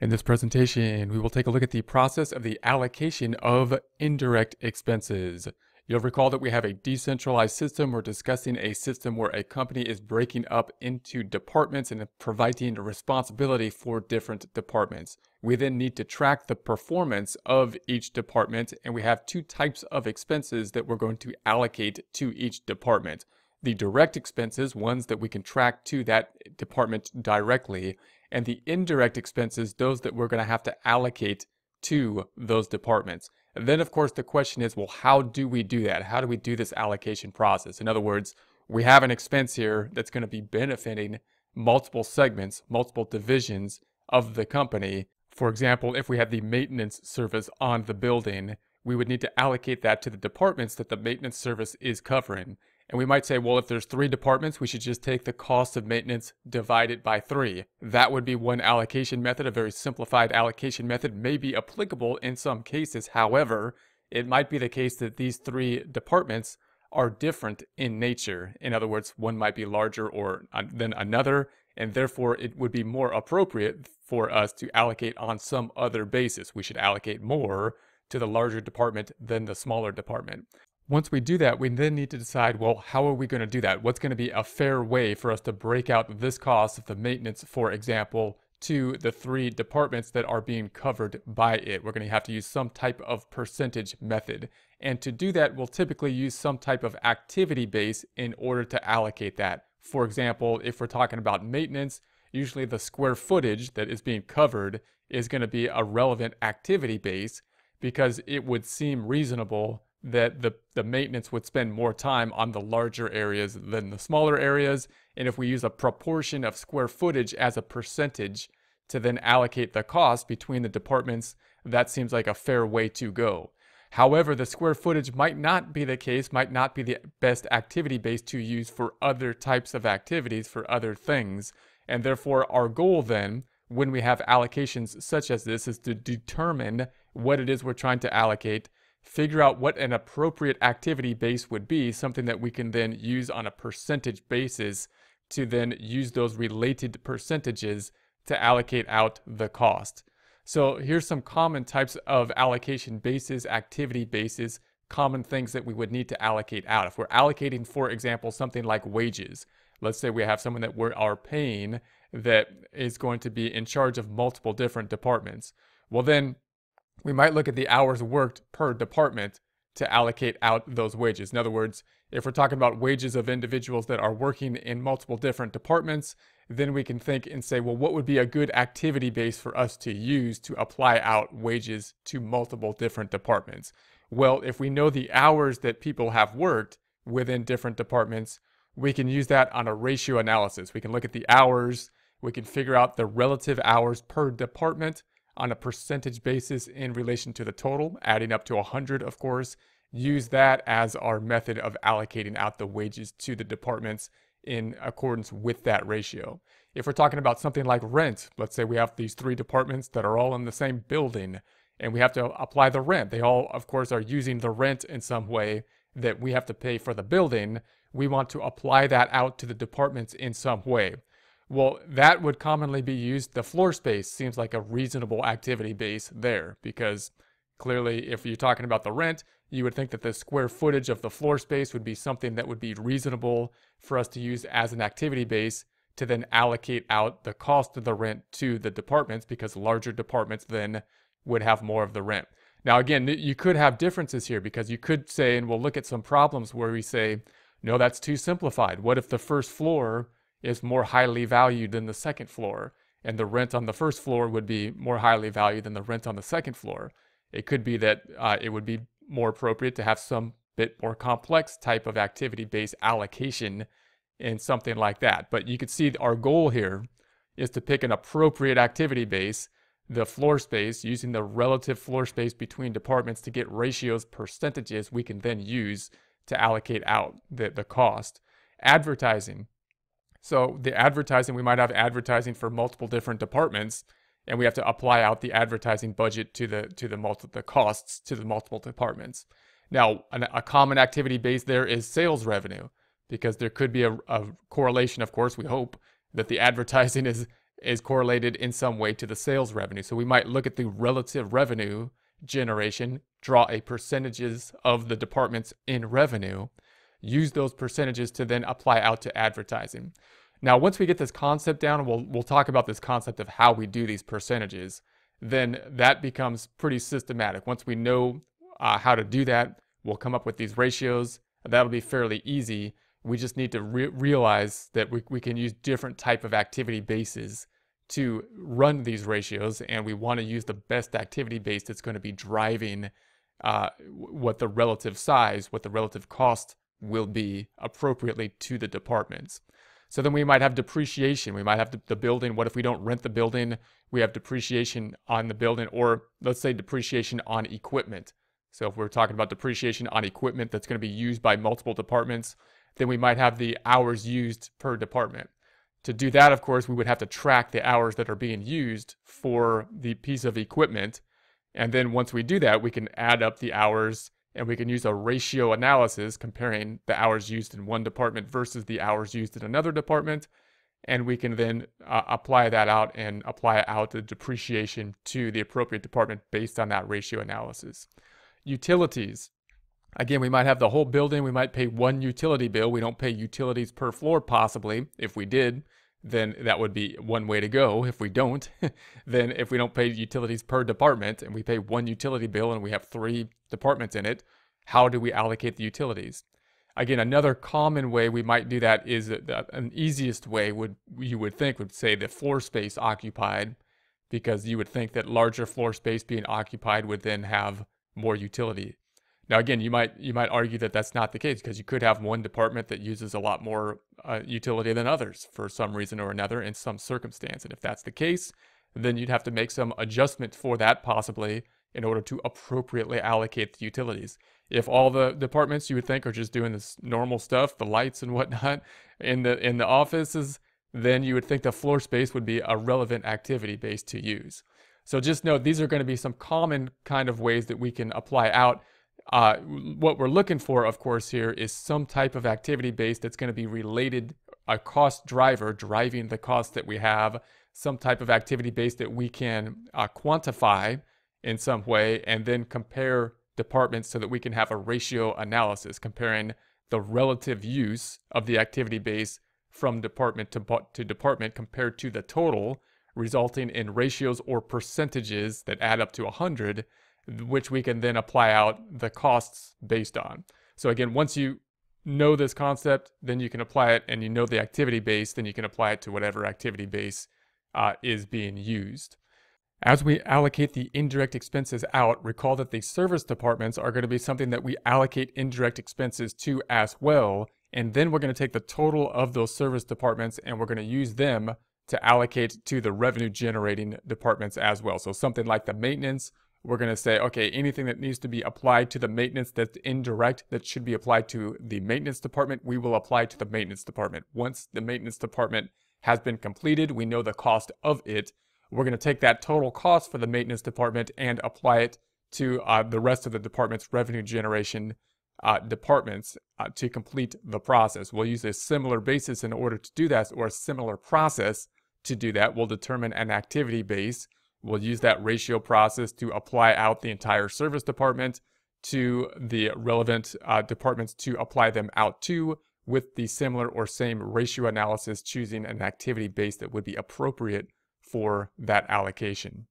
In this presentation, we will take a look at the process of the allocation of indirect expenses. You'll recall that we have a decentralized system. We're discussing a system where a company is breaking up into departments and providing responsibility for different departments. We then need to track the performance of each department, and we have two types of expenses that we're going to allocate to each department. The direct expenses, ones that we can track to that department directly, and the indirect expenses, those that we're going to have to allocate to those departments. And then, of course, the question is, well, how do we do that? How do we do this allocation process? In other words, we have an expense here that's going to be benefiting multiple segments, multiple divisions of the company. For example, if we have the maintenance service on the building, we would need to allocate that to the departments that the maintenance service is covering. And we might say, well, if there's three departments, we should just take the cost of maintenance divided by three. That would be one allocation method. A very simplified allocation method may be applicable in some cases. However, it might be the case that these three departments are different in nature. In other words, one might be larger or uh, than another, and therefore it would be more appropriate for us to allocate on some other basis. We should allocate more to the larger department than the smaller department. Once we do that, we then need to decide, well, how are we going to do that? What's going to be a fair way for us to break out this cost of the maintenance, for example, to the three departments that are being covered by it. We're going to have to use some type of percentage method. And to do that, we'll typically use some type of activity base in order to allocate that. For example, if we're talking about maintenance, usually the square footage that is being covered is going to be a relevant activity base because it would seem reasonable that the, the maintenance would spend more time on the larger areas than the smaller areas. And if we use a proportion of square footage as a percentage to then allocate the cost between the departments, that seems like a fair way to go. However, the square footage might not be the case, might not be the best activity base to use for other types of activities, for other things. And therefore, our goal then, when we have allocations such as this, is to determine what it is we're trying to allocate figure out what an appropriate activity base would be, something that we can then use on a percentage basis to then use those related percentages to allocate out the cost. So here's some common types of allocation bases, activity bases, common things that we would need to allocate out. If we're allocating, for example, something like wages, let's say we have someone that we are paying that is going to be in charge of multiple different departments. Well, then we might look at the hours worked per department to allocate out those wages. In other words, if we're talking about wages of individuals that are working in multiple different departments, then we can think and say, well, what would be a good activity base for us to use to apply out wages to multiple different departments? Well, if we know the hours that people have worked within different departments, we can use that on a ratio analysis. We can look at the hours, we can figure out the relative hours per department, on a percentage basis in relation to the total, adding up to 100, of course. Use that as our method of allocating out the wages to the departments in accordance with that ratio. If we're talking about something like rent, let's say we have these three departments that are all in the same building and we have to apply the rent. They all, of course, are using the rent in some way that we have to pay for the building. We want to apply that out to the departments in some way. Well, that would commonly be used. The floor space seems like a reasonable activity base there because clearly, if you're talking about the rent, you would think that the square footage of the floor space would be something that would be reasonable for us to use as an activity base to then allocate out the cost of the rent to the departments because larger departments then would have more of the rent. Now, again, you could have differences here because you could say, and we'll look at some problems where we say, no, that's too simplified. What if the first floor is more highly valued than the second floor, and the rent on the first floor would be more highly valued than the rent on the second floor. It could be that uh, it would be more appropriate to have some bit more complex type of activity based allocation in something like that. But you could see our goal here is to pick an appropriate activity base, the floor space, using the relative floor space between departments to get ratios, percentages we can then use to allocate out the, the cost. Advertising so the advertising, we might have advertising for multiple different departments, and we have to apply out the advertising budget to the to the multi, the costs to the multiple departments. Now, an, a common activity base there is sales revenue, because there could be a, a correlation. Of course, we hope that the advertising is is correlated in some way to the sales revenue. So we might look at the relative revenue generation, draw a percentages of the departments in revenue, use those percentages to then apply out to advertising. Now, once we get this concept down, we'll, we'll talk about this concept of how we do these percentages, then that becomes pretty systematic. Once we know uh, how to do that, we'll come up with these ratios. That'll be fairly easy. We just need to re realize that we, we can use different type of activity bases to run these ratios, and we want to use the best activity base that's going to be driving uh, what the relative size, what the relative cost will be appropriately to the departments. So then we might have depreciation. We might have the, the, building. What if we don't rent the building? We have depreciation on the building, or let's say depreciation on equipment. So if we're talking about depreciation on equipment that's going to be used by multiple departments, then we might have the hours used per department. To do that, of course, we would have to track the hours that are being used for the piece of equipment. And then once we do that, we can add up the hours and we can use a ratio analysis comparing the hours used in one department versus the hours used in another department. And we can then uh, apply that out and apply out the depreciation to the appropriate department based on that ratio analysis. Utilities. Again, we might have the whole building. We might pay one utility bill. We don't pay utilities per floor, possibly. If we did, then that would be one way to go. If we don't, then if we don't pay utilities per department and we pay one utility bill and we have three departments in it, how do we allocate the utilities? Again, another common way we might do that is that an easiest way would you would think would say the floor space occupied, because you would think that larger floor space being occupied would then have more utility. Now, again, you might you might argue that that's not the case because you could have one department that uses a lot more uh, utility than others for some reason or another in some circumstance. And if that's the case, then you'd have to make some adjustment for that possibly in order to appropriately allocate the utilities. If all the departments you would think are just doing this normal stuff, the lights and whatnot in the in the offices, then you would think the floor space would be a relevant activity base to use. So just note these are going to be some common kind of ways that we can apply out uh, what we're looking for, of course, here is some type of activity base that's going to be related, a cost driver driving the cost that we have, some type of activity base that we can uh, quantify in some way, and then compare departments so that we can have a ratio analysis comparing the relative use of the activity base from department to, to department compared to the total, resulting in ratios or percentages that add up to 100 which we can then apply out the costs based on. So again, once you know this concept, then you can apply it and you know the activity base, then you can apply it to whatever activity base uh, is being used. As we allocate the indirect expenses out, recall that the service departments are going to be something that we allocate indirect expenses to as well. And then we're going to take the total of those service departments and we're going to use them to allocate to the revenue generating departments as well. So something like the maintenance we're going to say, okay, anything that needs to be applied to the maintenance that's indirect that should be applied to the maintenance department, we will apply to the maintenance department. Once the maintenance department has been completed, we know the cost of it. We're going to take that total cost for the maintenance department and apply it to uh, the rest of the department's revenue generation uh, departments uh, to complete the process. We'll use a similar basis in order to do that, or a similar process to do that. We'll determine an activity base We'll use that ratio process to apply out the entire service department to the relevant uh, departments to apply them out to with the similar or same ratio analysis, choosing an activity base that would be appropriate for that allocation.